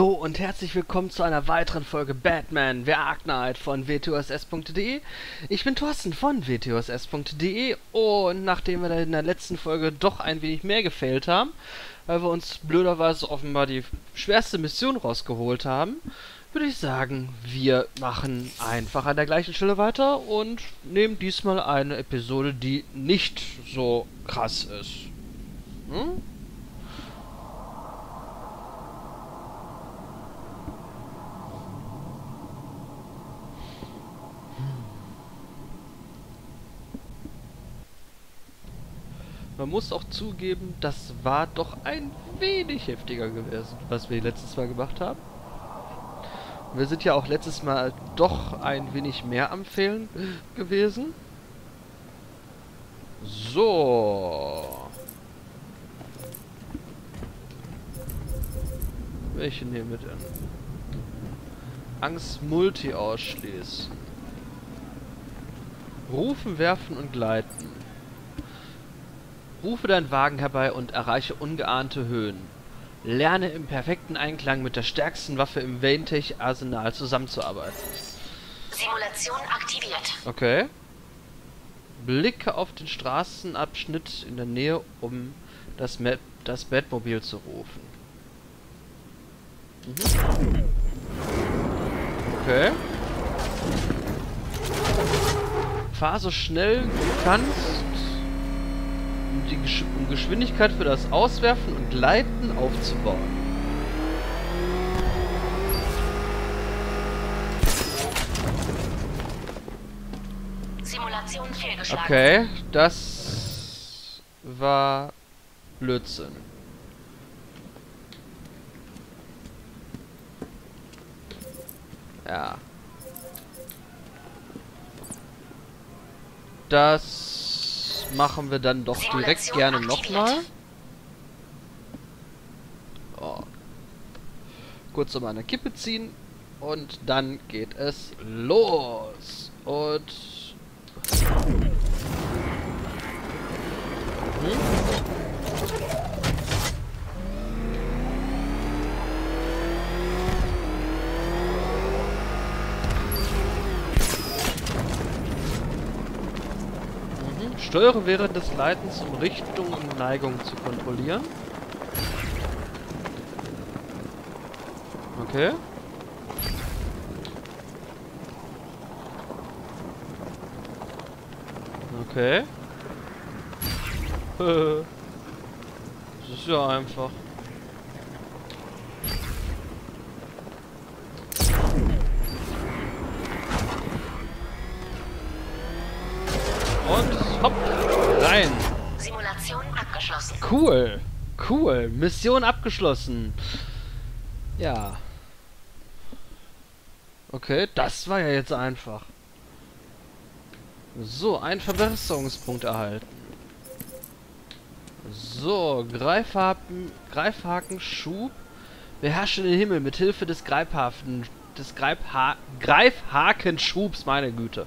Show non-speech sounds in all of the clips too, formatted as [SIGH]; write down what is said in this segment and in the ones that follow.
Hallo und herzlich willkommen zu einer weiteren Folge Batman The Ark Knight von wtoss.de. Ich bin Thorsten von wtoss.de und nachdem wir in der letzten Folge doch ein wenig mehr gefällt haben, weil wir uns blöderweise offenbar die schwerste Mission rausgeholt haben, würde ich sagen, wir machen einfach an der gleichen Stelle weiter und nehmen diesmal eine Episode, die nicht so krass ist. Hm? Man muss auch zugeben, das war doch ein wenig heftiger gewesen, was wir letztes Mal gemacht haben. Wir sind ja auch letztes Mal doch ein wenig mehr am Fehlen gewesen. So. Welche nehmen wir denn? Angst Multi ausschließen. Rufen, werfen und gleiten. Rufe deinen Wagen herbei und erreiche ungeahnte Höhen. Lerne im perfekten Einklang mit der stärksten Waffe im Vayntech-Arsenal zusammenzuarbeiten. Simulation aktiviert. Okay. Blicke auf den Straßenabschnitt in der Nähe, um das, Met das Batmobil zu rufen. Mhm. Okay. Fahr so schnell du kannst um die Gesch um Geschwindigkeit für das Auswerfen und Gleiten aufzubauen. Simulation fehlgeschlagen. Okay, das war Blödsinn. Ja. Das machen wir dann doch direkt gerne nochmal. Oh. Kurz um eine Kippe ziehen und dann geht es los. Und Mhm. Steuere während des Leitens, um Richtung und Neigung zu kontrollieren. Okay. Okay. [LAUGHS] das ist ja einfach. Und hopp, rein. Simulation abgeschlossen. Cool. Cool. Mission abgeschlossen. Ja. Okay, das war ja jetzt einfach. So, ein Verbesserungspunkt erhalten. So, Greifhaken, Greifhakenschub. Beherrsche den Himmel mit Hilfe des Greifhafen, des Greifha Greifhakenschubs, meine Güte.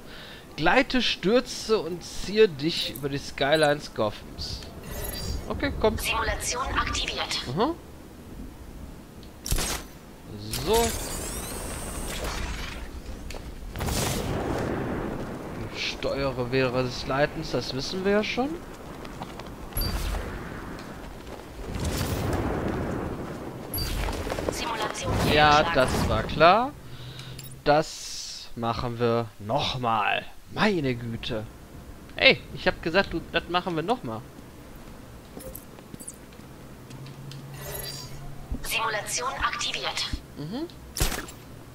Gleite, stürze und ziehe dich über die Skylines Gothams. Okay, komm. Simulation aktiviert. Aha. So. Steuere wäre des Leitens, das wissen wir ja schon. Simulation Ja, das war klar. Das machen wir nochmal. Meine Güte. Ey, ich hab gesagt, du, das machen wir nochmal. Simulation aktiviert.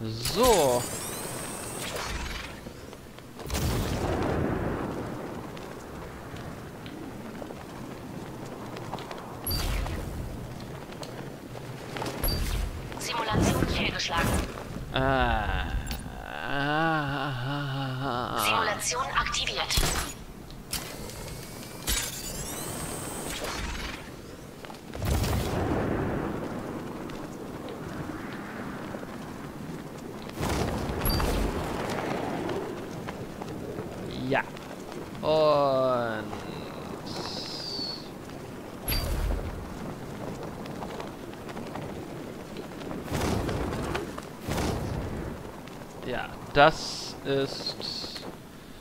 So. Simulation fehlgeschlagen. Ah. Ah. Simulation aktiviert. Ja. Und Ja, das ist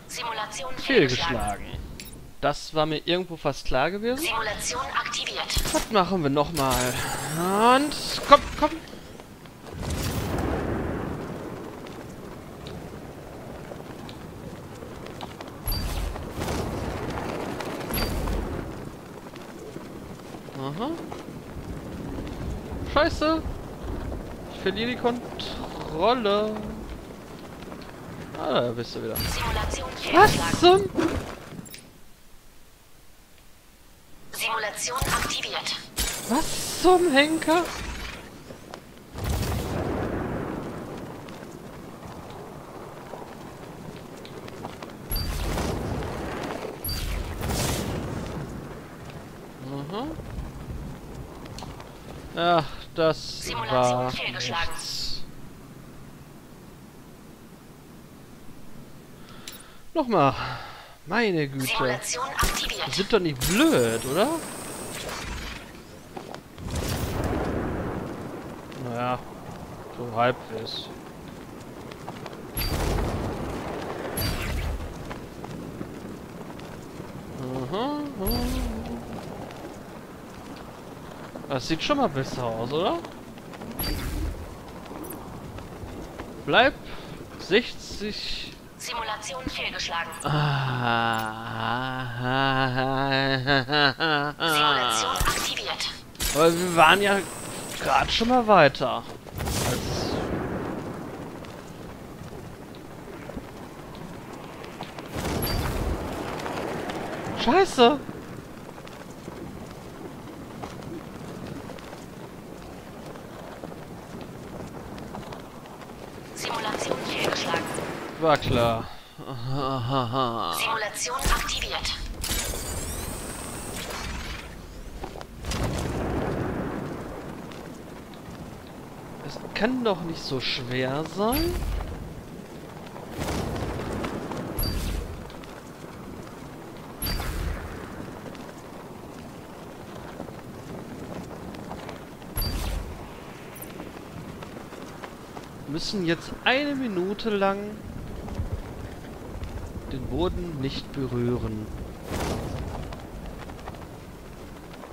Simulation fehlgeschlagen. fehlgeschlagen. Das war mir irgendwo fast klar gewesen. Simulation aktiviert. Was machen wir nochmal? Und komm, komm. Aha. Scheiße. Ich verliere die Kontrolle. Ah, da bist du wieder. Simulation Was zum... Simulation aktiviert. Was zum Henker? Mhm. Ach, das Simulation war fehlgeschlagen. nichts. Nochmal. Meine Güte. Aktiviert. sind doch nicht blöd, oder? Naja, so halbwegs. Das sieht schon mal besser aus, oder? Bleib 60 Simulation fehlgeschlagen. Simulation aktiviert. Aber wir waren ja gerade schon mal weiter. Als Scheiße! Simulation fehlgeschlagen. War klar. Simulation aktiviert. Es kann doch nicht so schwer sein. Müssen jetzt eine Minute lang Boden nicht berühren.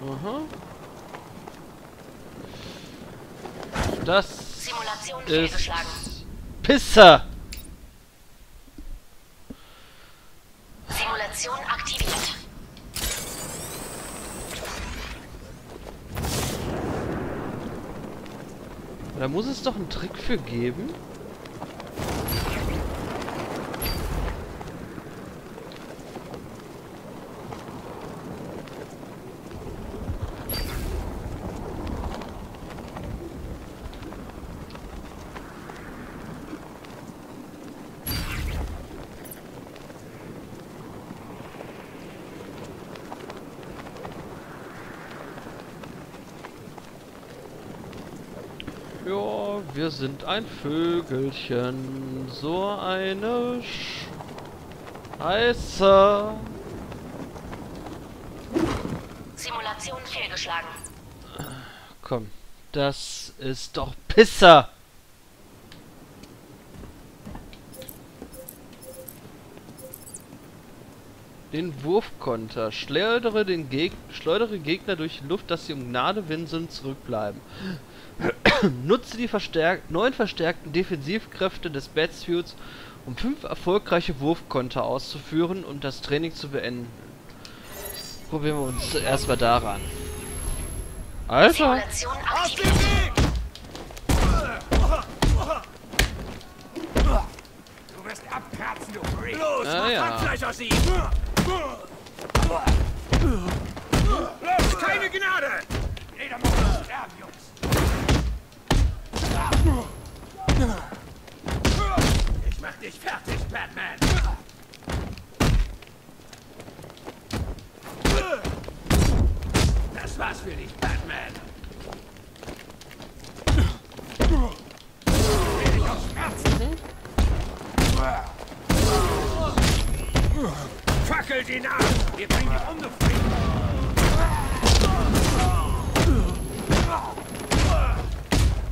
Aha. Das Simulation ist. Pisser! Simulation aktiviert. Da muss es doch einen Trick für geben. Ja, wir sind ein Vögelchen. So eine Scheiße. Simulation fehlgeschlagen. Komm, das ist doch Pisser. Den Wurfkonter. Schleudere den Geg schleudere Gegner durch die Luft, dass sie um Gnade winseln zurückbleiben. [COUGHS] Nutze die verstärk neuen verstärkten Defensivkräfte des Batsuits, um fünf erfolgreiche Wurfkonter auszuführen und das Training zu beenden. Probieren wir uns erstmal daran. Alter! Du wirst abkratzen, du Freak. Los, Ah, mach ja. Hackfleisch aus ihm! Los, keine Gnade! Jeder muss sterben, Jungs. Ich mach dich fertig, Batman! Das war's für Schmerzen. Fackelt ihn an! Wir bringen dich um.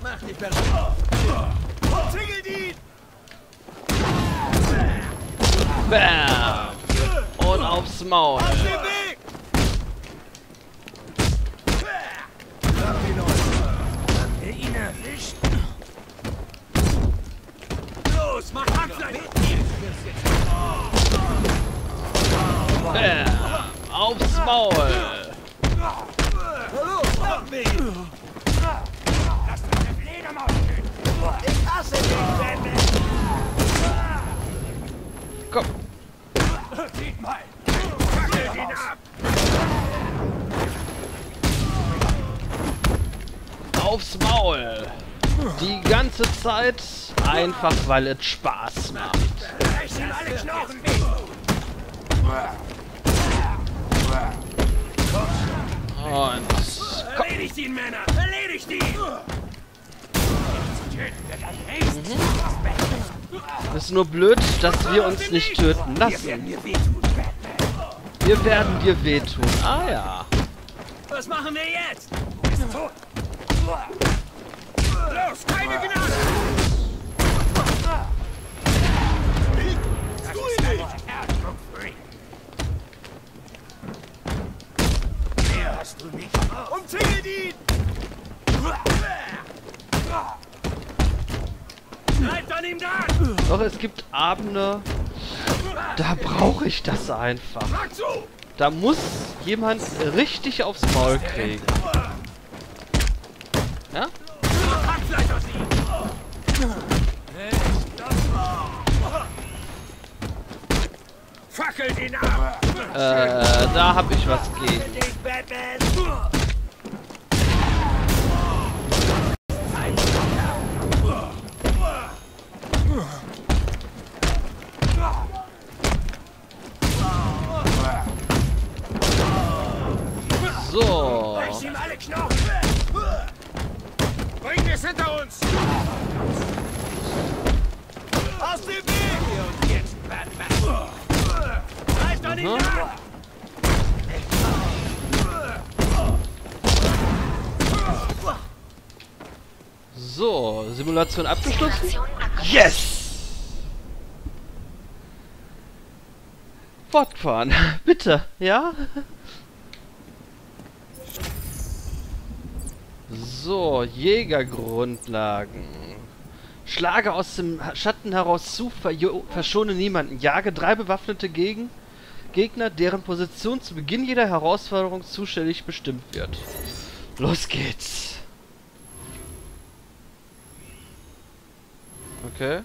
Mach dich bereit! Zingelt ihn! Bam! Und aufs Maul. Aufs Maul. Die ganze Zeit einfach, weil es Spaß macht. Und Erledigt ihn, Männer! Erledigt ihn! Echt! ist nur blöd, dass wir uns nicht töten lassen. Wir werden dir wehtun. Ah ja. Was machen wir jetzt? Los, keine Gnade! Das ist ein Erdruck, Freak. Mehr hast du nicht. Umzingelt ihn! Bleibt an ihm dran! Doch es gibt Abende, da brauche ich das einfach. Da muss jemand richtig aufs Maul kriegen. Äh, da hab ich was gegen. So. Bring es hinter uns! An! So, Simulation abgeschlossen? Yes! Fortfahren, [LAUGHS] bitte, ja? So, Jägergrundlagen. Schlage aus dem Schatten heraus zu, verschone niemanden. Jage drei bewaffnete Gegen Gegner, deren Position zu Beginn jeder Herausforderung zuständig bestimmt wird. Los geht's. Okay.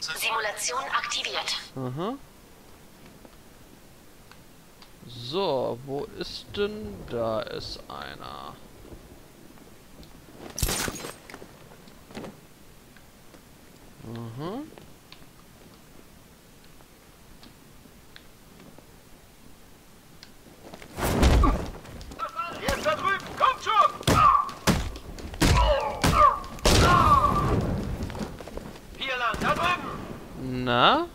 Simulation aktiviert. Aha. So, wo ist denn? Da ist einer. Mhm. Jetzt da drüben! Kommt schon! Hier lang, da drüben! Na?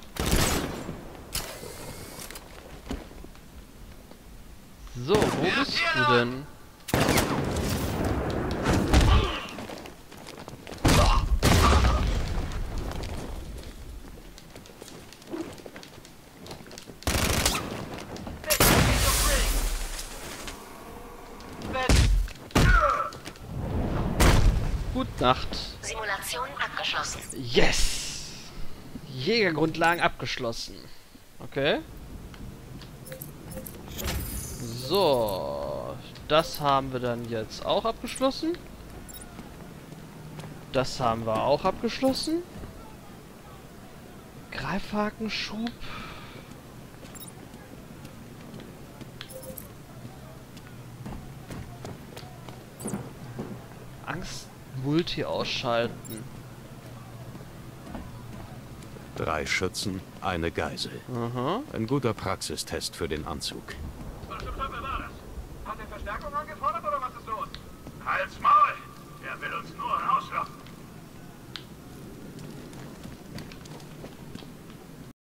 So, wo bist du denn? Gut Nacht. Simulation abgeschlossen. Yes! Jägergrundlagen abgeschlossen. Okay. So. Das haben wir dann jetzt auch abgeschlossen. Das haben wir auch abgeschlossen. Greifhakenschub. Angst Multi ausschalten. Drei Schützen, eine Geisel. Aha. Ein guter Praxistest für den Anzug. Was zum Teufel war das? Hat er Verstärkung angefordert oder was ist los? Halt's Maul! Er will uns nur rauslocken.